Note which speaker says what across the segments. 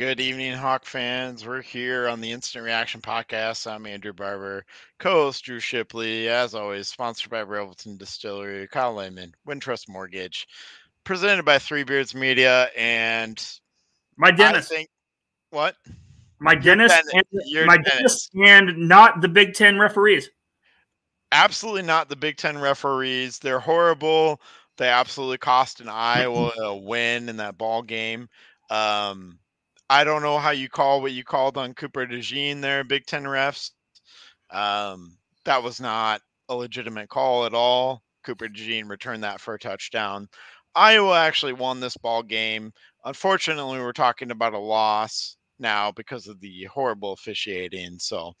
Speaker 1: Good evening, Hawk fans. We're here on the Instant Reaction Podcast. I'm Andrew Barber, co-host Drew Shipley, as always, sponsored by Revelton Distillery, Kyle Lehman, Wintrust Mortgage, presented by Three Beards Media, and
Speaker 2: my dentist.
Speaker 1: Think, what?
Speaker 2: My dentist, and, my dentist. dentist and not the Big Ten referees.
Speaker 1: Absolutely not the Big Ten referees. They're horrible. They absolutely cost an Iowa a win in that ball game. Um, I don't know how you call what you called on Cooper DeJean there, Big Ten refs. Um, that was not a legitimate call at all. Cooper DeJean returned that for a touchdown. Iowa actually won this ball game. Unfortunately, we're talking about a loss now because of the horrible officiating. So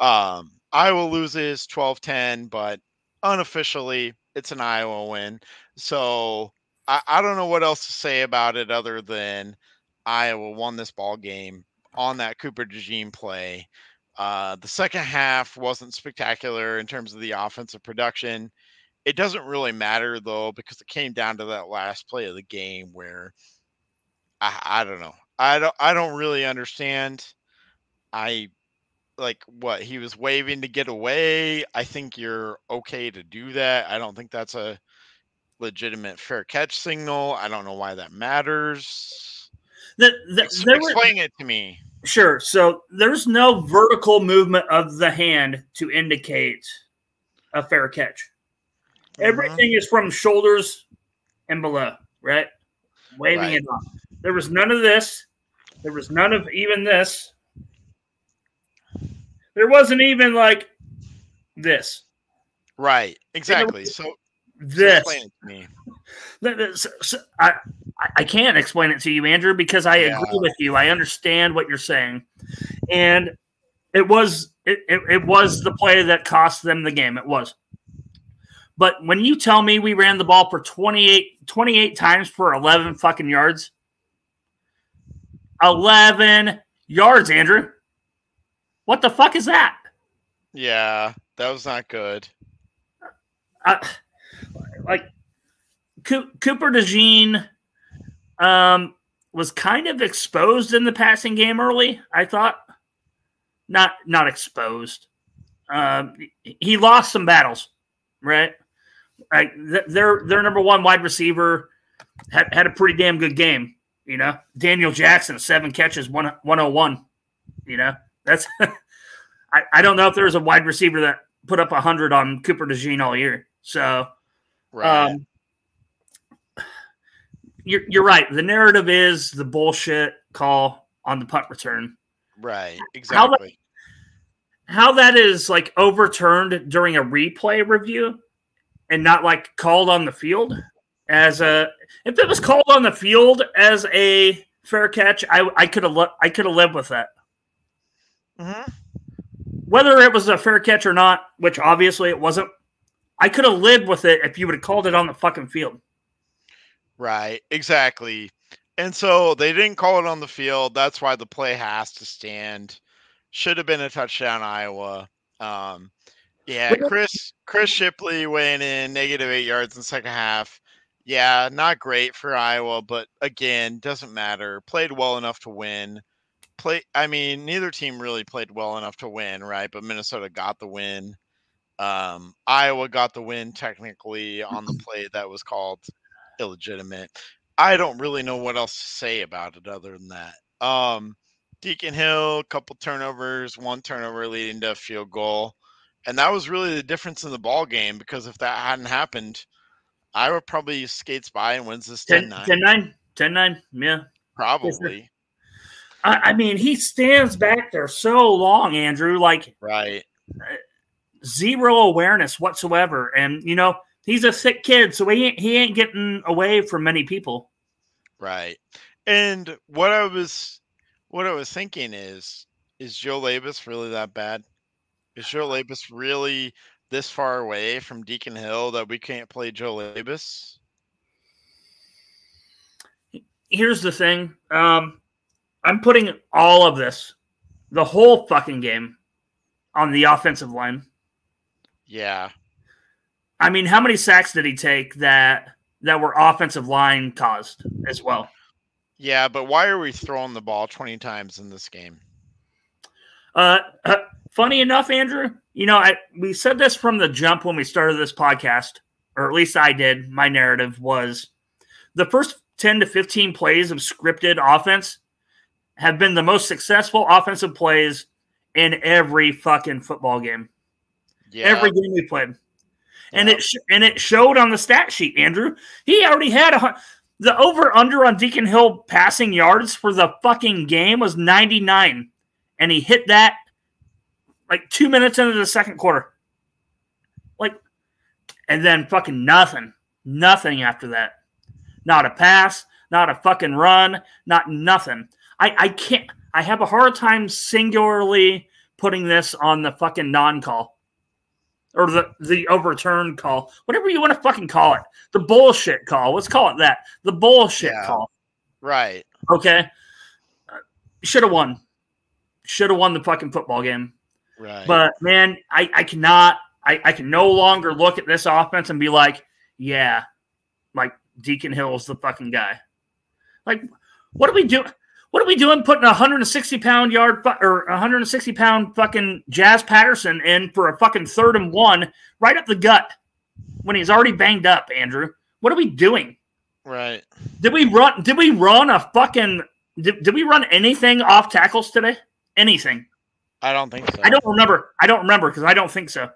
Speaker 1: um, Iowa loses 12 10, but unofficially, it's an Iowa win. So I, I don't know what else to say about it other than Iowa won this ball game on that Cooper DeJean play. Uh, the second half wasn't spectacular in terms of the offensive production. It doesn't really matter though because it came down to that last play of the game where I, I don't know. I don't I don't really understand. I like what he was waving to get away. I think you're okay to do that. I don't think that's a legitimate fair catch signal. I don't know why that matters.
Speaker 2: The, the,
Speaker 1: Explain were, it to me.
Speaker 2: Sure. So there's no vertical movement of the hand to indicate a fair catch. Mm-hmm. Everything is from shoulders and below, right? Waving right. it off. There was none of this. There was none of even this. There wasn't even like this.
Speaker 1: Right. Exactly. So
Speaker 2: this. I, I can't explain it to you, Andrew, because I yeah. agree with you. I understand what you're saying, and it was it, it, it was the play that cost them the game. It was. But when you tell me we ran the ball for 28, 28 times for 11 fucking yards, 11 yards, Andrew. What the fuck is that?
Speaker 1: Yeah, that was not good.
Speaker 2: Uh, like Cooper DeJean um, was kind of exposed in the passing game early. I thought, not not exposed. Um, he lost some battles, right? Like their their number one wide receiver had, had a pretty damn good game. You know, Daniel Jackson, seven catches, one 101. You know, that's I, I don't know if there's a wide receiver that put up 100 on Cooper DeJean all year. So, right. Um, you're, you're right. The narrative is the bullshit call on the punt return.
Speaker 1: Right. Exactly.
Speaker 2: How that, how that is like overturned during a replay review and not like called on the field as a if it was called on the field as a fair catch, I I could have I could have lived with that. Mm-hmm. Whether it was a fair catch or not, which obviously it wasn't, I could have lived with it if you would have called it on the fucking field.
Speaker 1: Right, exactly. And so they didn't call it on the field. That's why the play has to stand. Should have been a touchdown, Iowa. Um, yeah, Chris Chris Shipley weighing in negative eight yards in the second half. Yeah, not great for Iowa, but again, doesn't matter. Played well enough to win. Play. I mean, neither team really played well enough to win, right? But Minnesota got the win. Um, Iowa got the win technically on the play that was called illegitimate. I don't really know what else to say about it other than that. Um, Deacon Hill, couple turnovers, one turnover leading to a field goal. And that was really the difference in the ball game because if that hadn't happened, Iowa probably skates by and wins this 10 9.
Speaker 2: 10 9. 10 9. Yeah.
Speaker 1: Probably.
Speaker 2: I, I mean, he stands back there so long, Andrew, like
Speaker 1: right.
Speaker 2: Zero awareness whatsoever. And, you know, he's a sick kid, so he ain't, he ain't getting away from many people.
Speaker 1: Right. And what I was what I was thinking is is Joe Labas really that bad? Is Joe Labas really this far away from Deacon Hill that we can't play Joe Labas?
Speaker 2: Here's the thing. Um, I'm putting all of this, the whole fucking game, on the offensive line.
Speaker 1: Yeah.
Speaker 2: I mean, how many sacks did he take that that were offensive line caused as well?
Speaker 1: Yeah, but why are we throwing the ball 20 times in this game?
Speaker 2: Uh, uh, funny enough, Andrew, you know, I we said this from the jump when we started this podcast, or at least I did. My narrative was the first 10 to 15 plays of scripted offense have been the most successful offensive plays in every fucking football game.
Speaker 1: Yeah.
Speaker 2: Every game we played. And it sh- and it showed on the stat sheet, Andrew. He already had a the over under on Deacon Hill passing yards for the fucking game was 99 and he hit that like 2 minutes into the second quarter. Like and then fucking nothing. Nothing after that. Not a pass, not a fucking run, not nothing. I I can't I have a hard time singularly putting this on the fucking non-call or the the overturned call, whatever you want to fucking call it, the bullshit call. Let's call it that. The bullshit
Speaker 1: Yeah.
Speaker 2: call.
Speaker 1: Right.
Speaker 2: Okay, uh, should have won. Should have won the fucking football game.
Speaker 1: Right.
Speaker 2: But man, I I cannot. I I can no longer look at this offense and be like, yeah, like Deacon Hill's the fucking guy. Like, what are we doing? What are we doing putting a 160 pound yard or 160 pound fucking Jazz Patterson in for a fucking third and one right up the gut when he's already banged up, Andrew? What are we doing?
Speaker 1: right.
Speaker 2: Did we run did we run a fucking did, did we run anything off tackles today? Anything.
Speaker 1: I don't think so.
Speaker 2: I don't remember. I don't remember because I don't think so.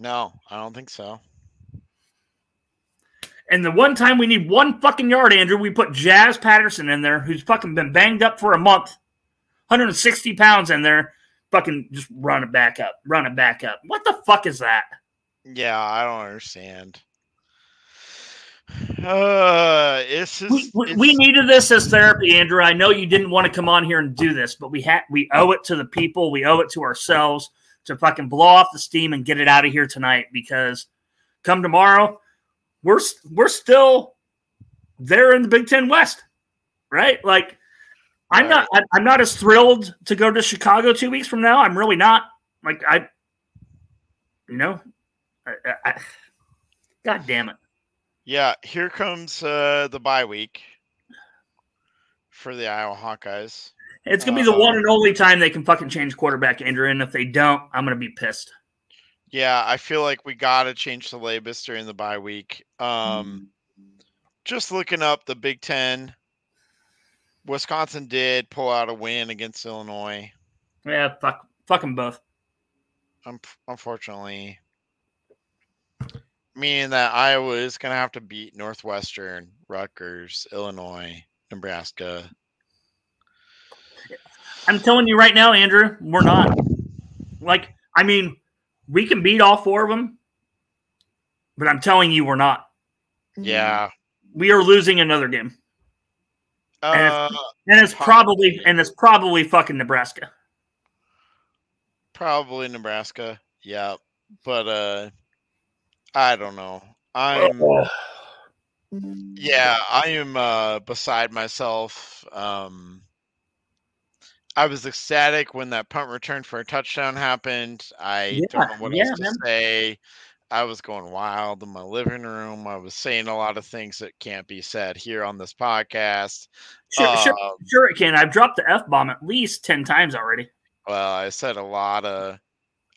Speaker 1: No, I don't think so.
Speaker 2: And the one time we need one fucking yard, Andrew, we put Jazz Patterson in there, who's fucking been banged up for a month, 160 pounds in there, fucking just run it back up, run it back up. What the fuck is that?
Speaker 1: Yeah, I don't understand. Uh, it's just
Speaker 2: We, we,
Speaker 1: it's-
Speaker 2: we needed this as therapy, Andrew. I know you didn't want to come on here and do this, but we had we owe it to the people, we owe it to ourselves to fucking blow off the steam and get it out of here tonight because come tomorrow, we're we're still there in the Big Ten West, right? Like I'm not I'm not as thrilled to go to Chicago two weeks from now. I'm really not. Like I, you know, I, I, I, God damn it.
Speaker 1: yeah. Here comes uh the bye week for the Iowa Hawkeyes.
Speaker 2: It's gonna be the
Speaker 1: Uh,
Speaker 2: one and only time they can fucking change quarterback, Andrew. And if they don't, I'm gonna be pissed.
Speaker 1: Yeah, I feel like we gotta change the Labas during the bye week. Um, just looking up the Big Ten. Wisconsin did pull out a win against Illinois.
Speaker 2: Yeah, fuck, fuck them both.
Speaker 1: Un- unfortunately, meaning that Iowa is going to have to beat Northwestern, Rutgers, Illinois, Nebraska.
Speaker 2: I'm telling you right now, Andrew, we're not. Like, I mean, we can beat all four of them, but I'm telling you, we're not.
Speaker 1: Yeah,
Speaker 2: We are losing another game, And if-
Speaker 1: uh,
Speaker 2: and it's probably and it's probably fucking Nebraska.
Speaker 1: probably Nebraska. Yeah, but uh, I don't know. I'm yeah, I am uh, beside myself. Um, I was ecstatic when that punt return for a touchdown happened. I don't know what
Speaker 2: yeah,
Speaker 1: else to
Speaker 2: man.
Speaker 1: say. I was going wild in my living room. I was saying a lot of things that can't be said here on this podcast.
Speaker 2: Sure, sure,
Speaker 1: Um,
Speaker 2: sure it can. I've dropped the f bomb at least ten times already.
Speaker 1: Well, I said a lot of,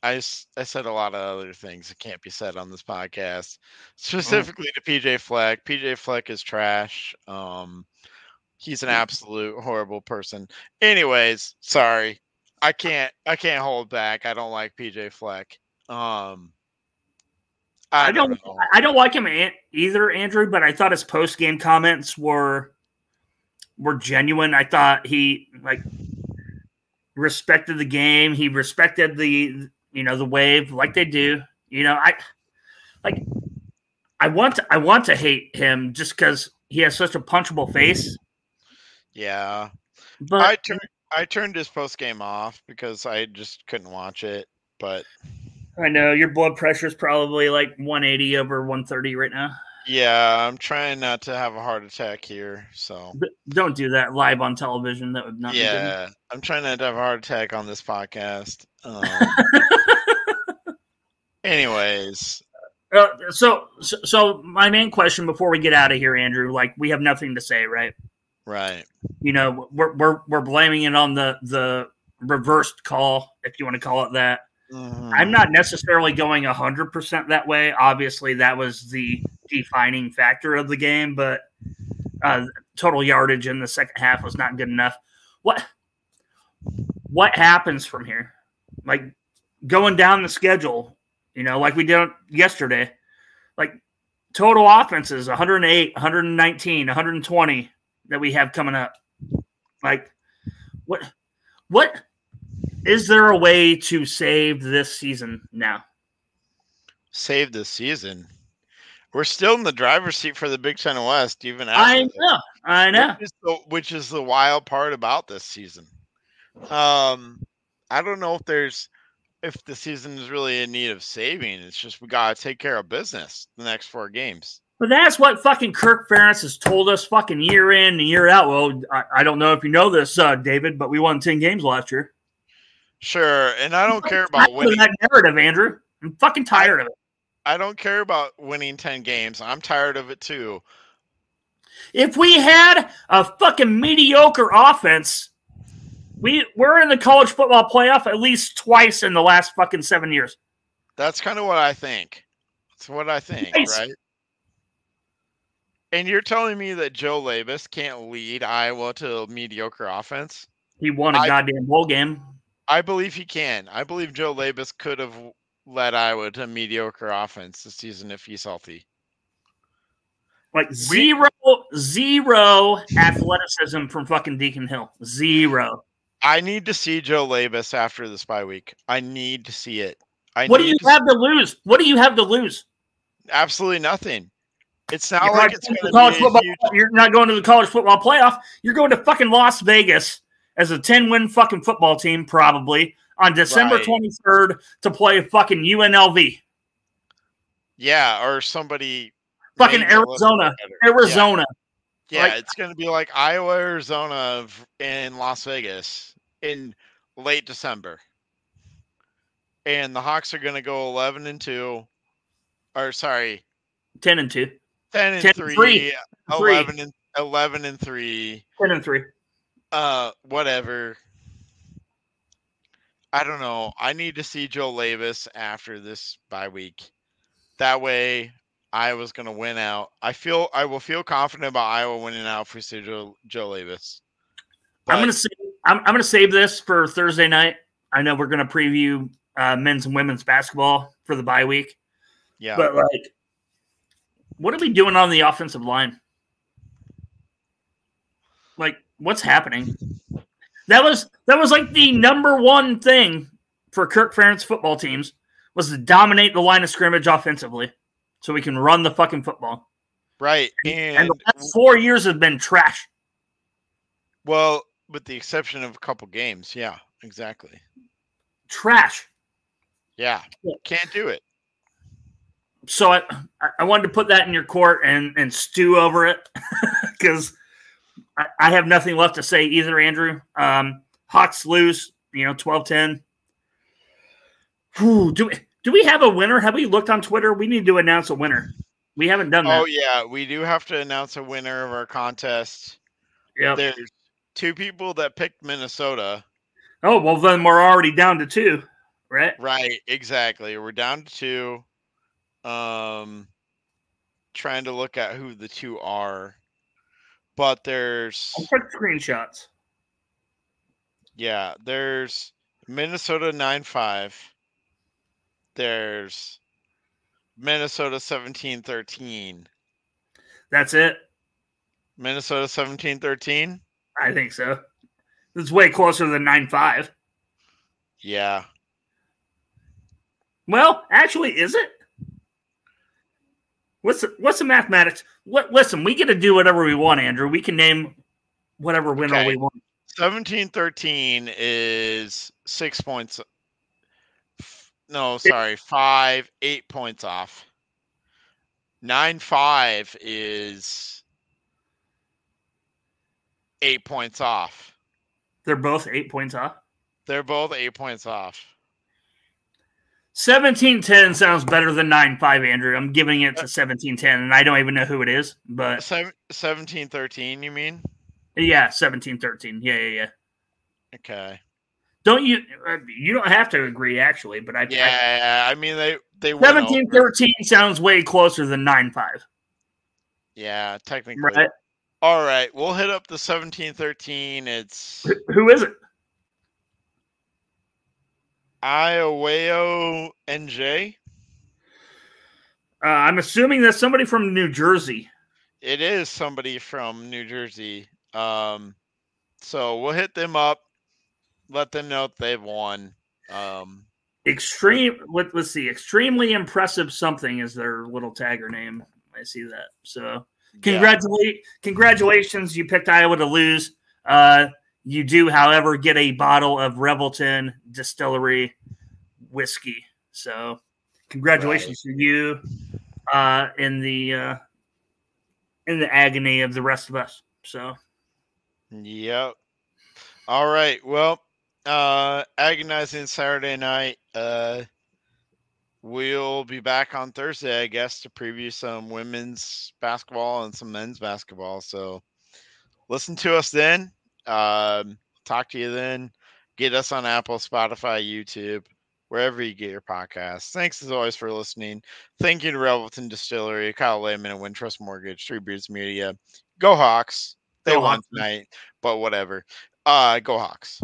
Speaker 1: I, I said a lot of other things that can't be said on this podcast, specifically to PJ Fleck. PJ Fleck is trash. Um, he's an absolute horrible person. Anyways, sorry, I can't, I can't hold back. I don't like PJ Fleck. Um, I,
Speaker 2: I
Speaker 1: don't,
Speaker 2: don't- I don't like him either, Andrew. But I thought his post game comments were were genuine. I thought he like respected the game. He respected the you know the wave like they do. You know, I like. I want to, I want to hate him just because he has such a punchable face.
Speaker 1: Yeah,
Speaker 2: But
Speaker 1: I turned, I turned his post game off because I just couldn't watch it. But
Speaker 2: I know your blood pressure is probably like 180 over 130 right now.
Speaker 1: Yeah, I'm trying not to have a heart attack here. So
Speaker 2: But don't do that live on television. That would not
Speaker 1: yeah, I'm trying not to have a heart attack on this podcast. Um, anyways.
Speaker 2: Uh, so, so, so my main question before we get out of here, Andrew, like we have nothing to say, right?
Speaker 1: Right.
Speaker 2: You know, we're we're we're blaming it on the the reversed call, if you want to call it that.
Speaker 1: Mhm.
Speaker 2: I'm not necessarily going 100% that way. Obviously, that was the defining factor of the game, but uh, total yardage in the second half was not good enough. What what happens from here? Like going down the schedule, you know, like we did yesterday. Like total offenses 108, 119, 120 that we have coming up. Like what what is there a way to save this season now?
Speaker 1: Save this season. We're still in the driver's seat for the Big Ten West, even after
Speaker 2: I know, I know.
Speaker 1: Which is, the, which is the wild part about this season. Um, I don't know if there's if the season is really in need of saving. It's just we gotta take care of business the next four games.
Speaker 2: But that's what fucking Kirk Ferentz has told us fucking year in and year out. Well, I, I don't know if you know this, uh, David, but we won 10 games last year.
Speaker 1: Sure, and I don't care
Speaker 2: I'm
Speaker 1: about winning.
Speaker 2: that narrative, Andrew. I'm fucking tired of it.
Speaker 1: I don't care about winning ten games. I'm tired of it too.
Speaker 2: If we had a fucking mediocre offense, we we're in the college football playoff at least twice in the last fucking seven years.
Speaker 1: That's kind of what I think. That's what I think,
Speaker 2: Nice.
Speaker 1: right? And you're telling me that Joe Labas can't lead Iowa to mediocre offense?
Speaker 2: He won a
Speaker 1: I-
Speaker 2: goddamn bowl game.
Speaker 1: I believe he can. I believe Joe Labas could have led Iowa to mediocre offense this season if he's healthy.
Speaker 2: Like zero, zero athleticism from fucking Deacon Hill. Zero.
Speaker 1: I need to see Joe Labas after the bye week. I need to see it. I
Speaker 2: What do you have to lose? What do you have to lose?
Speaker 1: absolutely nothing. It's not
Speaker 2: You're
Speaker 1: like
Speaker 2: not
Speaker 1: it's
Speaker 2: going to
Speaker 1: going
Speaker 2: the college
Speaker 1: to be a
Speaker 2: football.
Speaker 1: huge
Speaker 2: You're not going to the college football playoff. You're going to fucking Las Vegas as a 10 win fucking football team, probably on December
Speaker 1: Right.
Speaker 2: 23rd to play fucking UNLV,
Speaker 1: yeah, or somebody
Speaker 2: fucking
Speaker 1: maybe a little
Speaker 2: Arizona. Arizona.
Speaker 1: Yeah,
Speaker 2: Like-
Speaker 1: it's going to be like Iowa, Arizona in Las Vegas in late December. And the Hawks are going to go 11 and 2 or sorry,
Speaker 2: 10 and 2,
Speaker 1: 10 and
Speaker 2: 10 and
Speaker 1: 3,
Speaker 2: three.
Speaker 1: 11 and 11 and 3,
Speaker 2: 10 and 3.
Speaker 1: uh whatever. I don't know. I need to see Joe Labas after this bye week. That way Iowa's going to win out. I feel I will feel confident about Iowa winning out for Joe, Joe Labas.
Speaker 2: I'm gonna save, I'm, I'm gonna save this for Thursday night. I know we're gonna preview uh, men's and women's basketball for the bye week,
Speaker 1: Yeah.
Speaker 2: but like, what are we doing on the offensive line? Like, what's happening? That was that was like the number one thing for Kirk Ferentz football teams was to dominate the line of scrimmage offensively, so we can run the fucking football.
Speaker 1: right.
Speaker 2: And
Speaker 1: And
Speaker 2: the last four years have been trash.
Speaker 1: well, with the exception of a couple games. Yeah, exactly.
Speaker 2: Trash.
Speaker 1: Yeah.
Speaker 2: Yeah.
Speaker 1: Can't do it.
Speaker 2: So I, I wanted to put that in your court and and stew over it because I, I have nothing left to say either, Andrew. Um, Hawks lose, you know, 12-10. Whew, do we do we have a winner? Have we looked on Twitter? We need to announce a winner. We haven't done that.
Speaker 1: Oh yeah, we do have to announce a winner of our contest.
Speaker 2: Yeah.
Speaker 1: There's two people that picked Minnesota.
Speaker 2: Oh well, then we're already down to two, right?
Speaker 1: Right, exactly. We're down to two. Um trying to look at who the two are. But there's
Speaker 2: I'll put screenshots.
Speaker 1: yeah, there's Minnesota 9-5. There's Minnesota 17-13.
Speaker 2: That's it.
Speaker 1: Minnesota 17-13?
Speaker 2: I think so. It's way closer than nine five.
Speaker 1: Yeah.
Speaker 2: Well, actually, is it? What's the, what's the mathematics? What, listen, we get to do whatever we want, Andrew. We can name whatever winner
Speaker 1: Okay.
Speaker 2: we want.
Speaker 1: 17-13 is 6 points. No, sorry, 5 8 points off. 9-5 is 8 points off.
Speaker 2: They're both eight points off.
Speaker 1: They're both 8 points off.
Speaker 2: Seventeen ten sounds better than nine five, Andrew. I'm giving it to seventeen ten, and I don't even know who it is, but
Speaker 1: 1713 you mean?
Speaker 2: Yeah, 17-13. Yeah, yeah, yeah.
Speaker 1: Okay.
Speaker 2: Don't you? Uh, you don't have to agree, actually, but I.
Speaker 1: Yeah, I, I mean they they
Speaker 2: 17-13 sounds way closer than 9-5.
Speaker 1: Yeah, technically.
Speaker 2: Right.
Speaker 1: All right, we'll hit up the 17-13. It's
Speaker 2: who is it?
Speaker 1: Ioweo NJ.
Speaker 2: Uh, I'm assuming that's somebody from New Jersey.
Speaker 1: It is somebody from New Jersey. Um, so we'll hit them up, let them know they've won. Um,
Speaker 2: Extreme. Let, let's see. Extremely impressive. Something is their little tagger name. I see that. So congratulate, yeah. congratulations. You picked Iowa to lose. Uh, you do, however, get a bottle of Revelton Distillery whiskey. So congratulations right. to you uh, in the uh, in the agony of the rest of us. So,
Speaker 1: yep. All right. Well, uh, agonizing Saturday night. Uh, we'll be back on Thursday, I guess, to preview some women's basketball and some men's basketball. So, listen to us then. Um, talk to you then. Get us on Apple, Spotify, YouTube wherever you get your podcasts. Thanks as always for listening. Thank you to Revelton Distillery, Kyle Lehman, and Wintrust Mortgage, Three Beards Media. Go Hawks. They go won Hawks. tonight, but whatever. Uh, go Hawks.